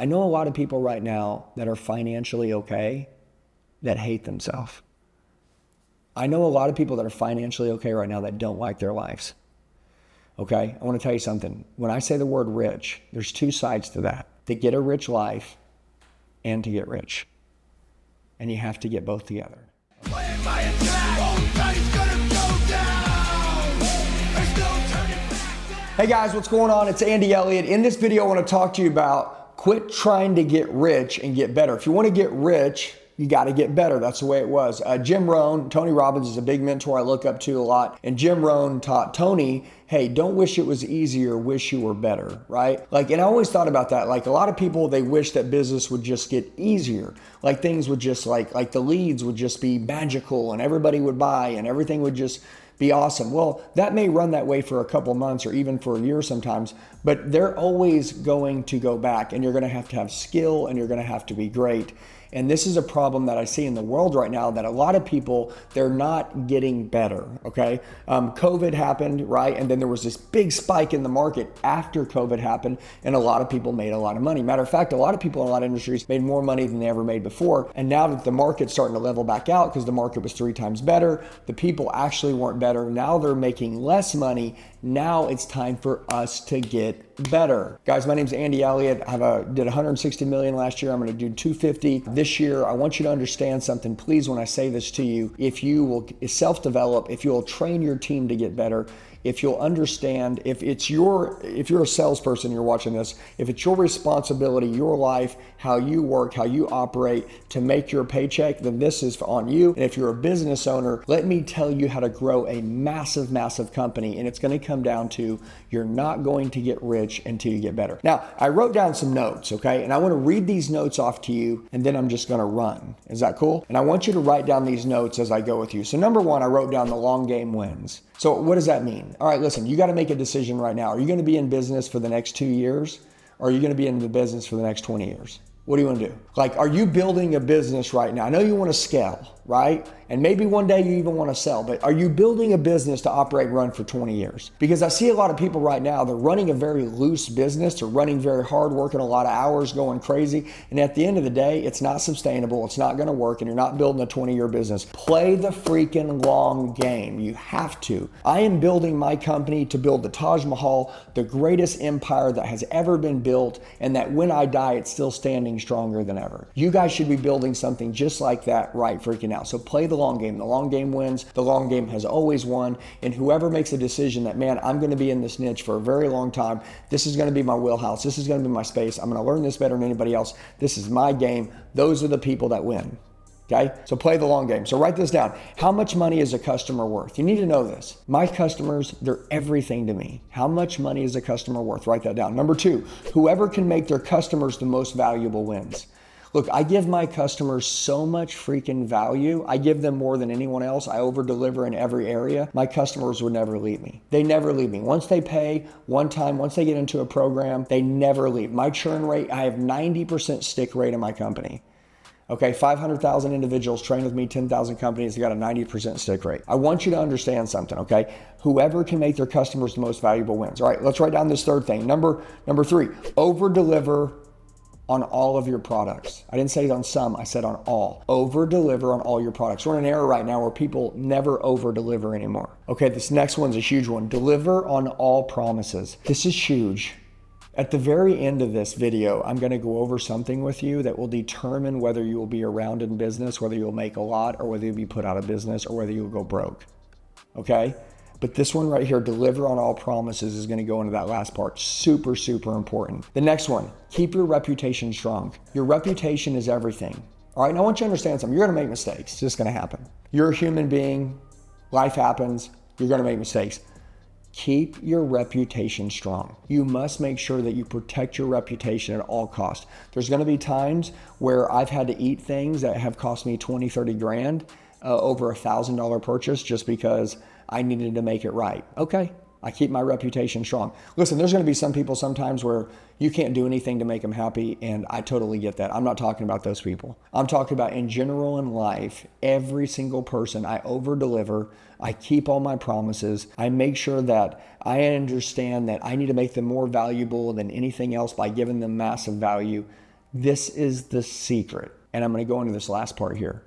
I know a lot of people right now that are financially okay that hate themselves. I know a lot of people that are financially okay right now that don't like their lives. Okay, I want to tell you something. When I say the word rich, there's two sides to that to get a rich life and to get rich. And you have to get both together. Hey guys, what's going on? It's Andy Elliott. In this video, I want to talk to you about quit trying to get rich and get better. If you want to get rich, you got to get better. That's the way it was. Uh, Jim Rohn, Tony Robbins is a big mentor I look up to a lot. And Jim Rohn taught Tony, hey, don't wish it was easier, wish you were better, right? Like, and I always thought about that. Like, a lot of people, they wish that business would just get easier. Like, things would just, like, like the leads would just be magical and everybody would buy and everything would just be awesome. Well, that may run that way for a couple months or even for a year sometimes, but they're always going to go back and you're going to have to have skill and you're going to have to be great. And this is a problem that I see in the world right now that a lot of people, they're not getting better. Okay. Um, COVID happened, right? And then there was this big spike in the market after COVID happened, and a lot of people made a lot of money. Matter of fact, a lot of people in a lot of industries made more money than they ever made before. And now that the market's starting to level back out because the market was three times better, the people actually weren't better. Now they're making less money. Now it's time for us to get better. Guys, my name is Andy Elliott. I have a, did 160 million last year. I'm going to do 250 this year. I want you to understand something, please, when I say this to you. If you will self develop, if you will train your team to get better, if you'll understand if it's your if you're a salesperson you're watching this if it's your responsibility your life how you work how you operate to make your paycheck then this is on you and if you're a business owner let me tell you how to grow a massive massive company and it's going to come down to you're not going to get rich until you get better now i wrote down some notes okay and i want to read these notes off to you and then i'm just going to run is that cool and i want you to write down these notes as i go with you so number one i wrote down the long game wins so, what does that mean? All right, listen, you got to make a decision right now. Are you going to be in business for the next two years? Or are you going to be in the business for the next 20 years? What do you want to do? Like, are you building a business right now? I know you want to scale, right? And maybe one day you even want to sell, but are you building a business to operate run for 20 years? Because I see a lot of people right now, they're running a very loose business, they're running very hard, working a lot of hours, going crazy. And at the end of the day, it's not sustainable, it's not going to work, and you're not building a 20 year business. Play the freaking long game. You have to. I am building my company to build the Taj Mahal, the greatest empire that has ever been built, and that when I die, it's still standing stronger than ever. You guys should be building something just like that right freaking now. So play the long game. The long game wins. The long game has always won. And whoever makes a decision that, man, I'm going to be in this niche for a very long time, this is going to be my wheelhouse, this is going to be my space, I'm going to learn this better than anybody else, this is my game, those are the people that win. Okay, so play the long game. So write this down. How much money is a customer worth? You need to know this. My customers, they're everything to me. How much money is a customer worth? Write that down. Number two, whoever can make their customers the most valuable wins. Look, I give my customers so much freaking value. I give them more than anyone else. I over deliver in every area. My customers would never leave me. They never leave me. Once they pay one time, once they get into a program, they never leave. My churn rate, I have 90% stick rate in my company. Okay, 500,000 individuals train with me, 10,000 companies, they got a 90% stick rate. I want you to understand something, okay? Whoever can make their customers the most valuable wins. All right, let's write down this third thing. Number number 3, over deliver on all of your products. I didn't say on some, I said on all. Over deliver on all your products. We're in an era right now where people never over deliver anymore. Okay, this next one's a huge one. Deliver on all promises. This is huge. At the very end of this video, I'm going to go over something with you that will determine whether you will be around in business, whether you'll make a lot, or whether you'll be put out of business, or whether you'll go broke. Okay? But this one right here, deliver on all promises, is going to go into that last part. Super, super important. The next one, keep your reputation strong. Your reputation is everything. All right, now I want you to understand something. You're going to make mistakes. It's just going to happen. You're a human being. Life happens. You're going to make mistakes. Keep your reputation strong. You must make sure that you protect your reputation at all costs. There's going to be times where I've had to eat things that have cost me 20, 30 grand uh, over a thousand dollar purchase just because I needed to make it right. Okay, I keep my reputation strong. Listen, there's going to be some people sometimes where you can't do anything to make them happy, and I totally get that. I'm not talking about those people. I'm talking about in general in life, every single person, I over deliver. I keep all my promises. I make sure that I understand that I need to make them more valuable than anything else by giving them massive value This is the secret. And I'm going to go into this last part here.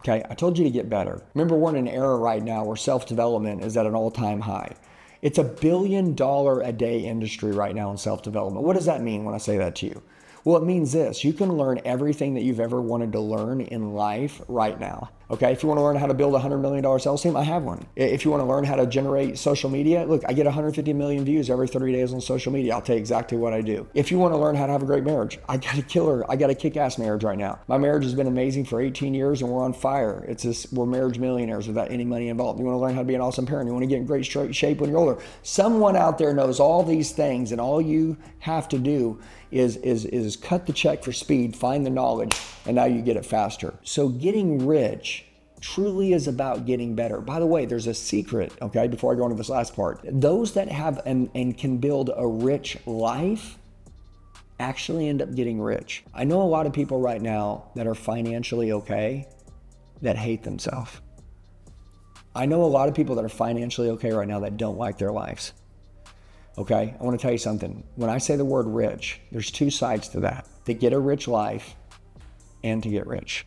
Okay, I told you to get better. Remember, we're in an era right now where self development is at an all time high. It's a billion dollar a day industry right now in self development. What does that mean when I say that to you? Well, it means this you can learn everything that you've ever wanted to learn in life right now. Okay, if you want to learn how to build a $100 million sales team, I have one. If you want to learn how to generate social media, look, I get 150 million views every 30 days on social media. I'll tell you exactly what I do. If you want to learn how to have a great marriage, I got a killer, I got a kick ass marriage right now. My marriage has been amazing for 18 years and we're on fire. It's just, we're marriage millionaires without any money involved. You want to learn how to be an awesome parent, you want to get in great shape when you're older. Someone out there knows all these things, and all you have to do is, is, is cut the check for speed, find the knowledge, and now you get it faster. So getting rich truly is about getting better. By the way, there's a secret, okay, before I go into this last part. Those that have and, and can build a rich life actually end up getting rich. I know a lot of people right now that are financially okay that hate themselves. I know a lot of people that are financially okay right now that don't like their lives. Okay, I want to tell you something. When I say the word rich, there's two sides to that to get a rich life and to get rich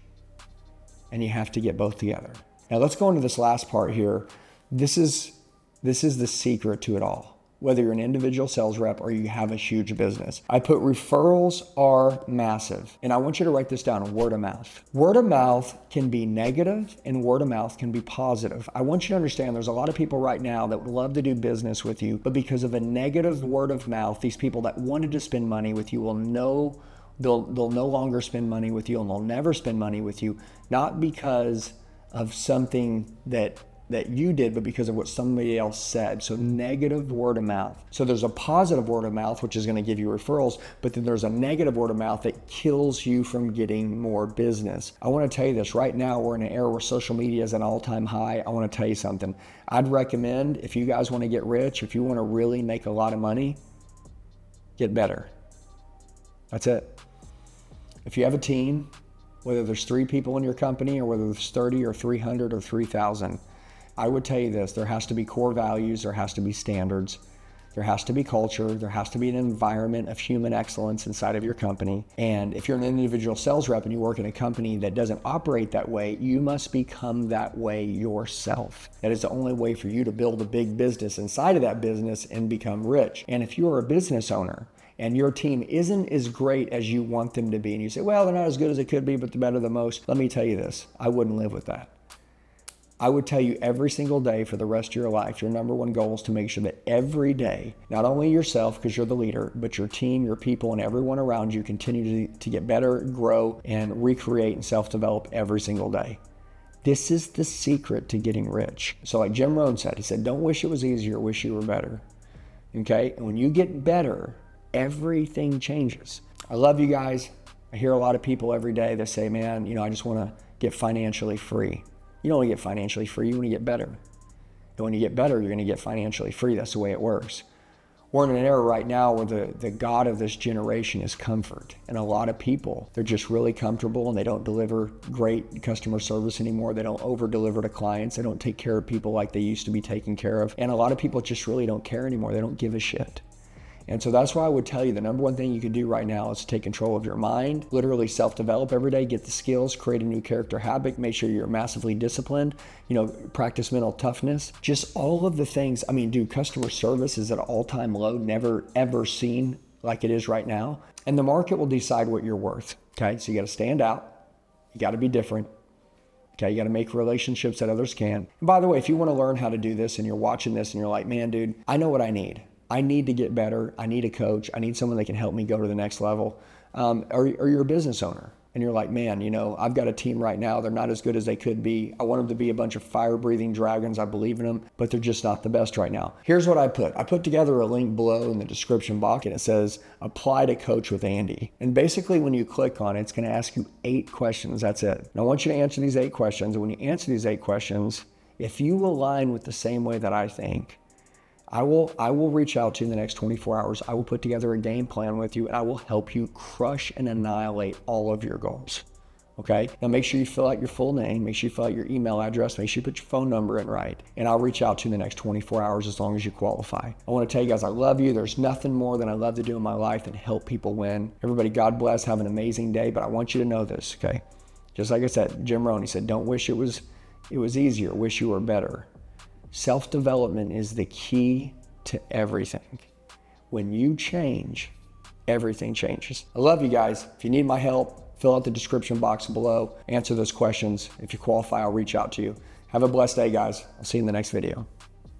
and you have to get both together. Now let's go into this last part here. This is this is the secret to it all. Whether you're an individual sales rep or you have a huge business. I put referrals are massive. And I want you to write this down word of mouth. Word of mouth can be negative and word of mouth can be positive. I want you to understand there's a lot of people right now that would love to do business with you, but because of a negative word of mouth, these people that wanted to spend money with you will know They'll, they'll no longer spend money with you and they'll never spend money with you, not because of something that that you did, but because of what somebody else said. So negative word of mouth. So there's a positive word of mouth, which is going to give you referrals, but then there's a negative word of mouth that kills you from getting more business. I want to tell you this right now, we're in an era where social media is an all time high. I want to tell you something. I'd recommend if you guys want to get rich, if you want to really make a lot of money, get better. That's it. If you have a team, whether there's three people in your company or whether there's 30 or 300 or 3,000, I would tell you this there has to be core values, there has to be standards, there has to be culture, there has to be an environment of human excellence inside of your company. And if you're an individual sales rep and you work in a company that doesn't operate that way, you must become that way yourself. That is the only way for you to build a big business inside of that business and become rich. And if you're a business owner, and your team isn't as great as you want them to be, and you say, well, they're not as good as they could be, but they're better than most, let me tell you this I wouldn't live with that. I would tell you every single day for the rest of your life, your number one goal is to make sure that every day, not only yourself, because you're the leader, but your team, your people, and everyone around you continue to, to get better, grow, and recreate and self develop every single day. This is the secret to getting rich. So, like Jim Rohn said, he said, Don't wish it was easier, wish you were better. Okay? And when you get better, everything changes. I love you guys. I hear a lot of people every day that say, man, you know, I just want to get financially free. You don't want to get financially free, you want to get better. And when you get better, you're going to get financially free. That's the way it works. We're in an era right now where the, the God of this generation is comfort. And a lot of people, they're just really comfortable and they don't deliver great customer service anymore. They don't over deliver to clients. They don't take care of people like they used to be taken care of. And a lot of people just really don't care anymore. They don't give a shit. And so that's why I would tell you the number one thing you can do right now is take control of your mind, literally self develop every day, get the skills, create a new character habit, make sure you're massively disciplined, you know, practice mental toughness, just all of the things. I mean, dude, customer service is at an all time low, never ever seen like it is right now. And the market will decide what you're worth. Okay. So you got to stand out, you got to be different. Okay, you got to make relationships that others can. And by the way, if you want to learn how to do this and you're watching this and you're like, man, dude, I know what I need. I need to get better. I need a coach. I need someone that can help me go to the next level. Um, or, or you're a business owner and you're like, man, you know, I've got a team right now. They're not as good as they could be. I want them to be a bunch of fire breathing dragons. I believe in them, but they're just not the best right now. Here's what I put I put together a link below in the description box and it says apply to coach with Andy. And basically, when you click on it, it's going to ask you eight questions. That's it. And I want you to answer these eight questions. And when you answer these eight questions, if you align with the same way that I think, I will I will reach out to you in the next 24 hours. I will put together a game plan with you and I will help you crush and annihilate all of your goals. Okay. Now make sure you fill out your full name, make sure you fill out your email address, make sure you put your phone number in right, and I'll reach out to you in the next 24 hours as long as you qualify. I want to tell you guys I love you. There's nothing more than I love to do in my life than help people win. Everybody, God bless. Have an amazing day. But I want you to know this, okay? Just like I said, Jim Rohn, he said, don't wish it was it was easier, wish you were better. Self-development is the key to everything. When you change, everything changes. I love you guys. If you need my help, fill out the description box below, answer those questions. If you qualify, I'll reach out to you. Have a blessed day, guys. I'll see you in the next video.